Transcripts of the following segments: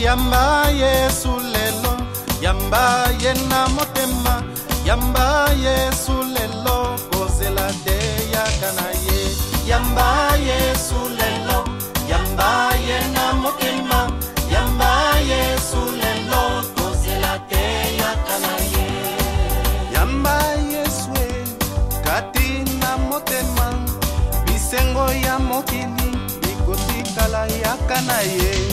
yamba yesu lelo yamba ye na motema yamba yesu lelo kozela te yaka na ye yamba yesu lelo yamba ye na motema yamba yesu lelo kozela te yaka na ye yamba yesu kati na motema bisengo ya mokili ekotikala yaka na ye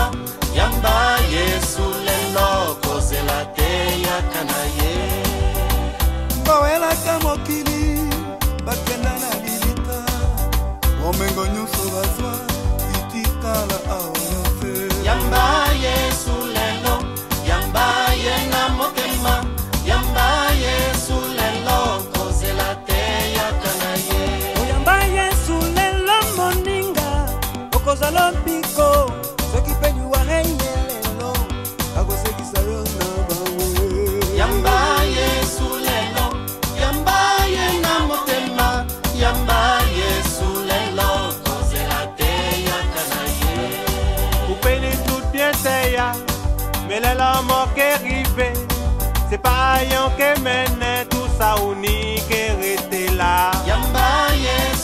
mama yamba yesu lelo kozela te yaka na ye bawelaka mokili bakenda na lilita bomengo nyonso bazwa itikala awa Mè lè lò mò kè ribè Sè pa yon kè menè Tousa ou ni kè rete la Yambayè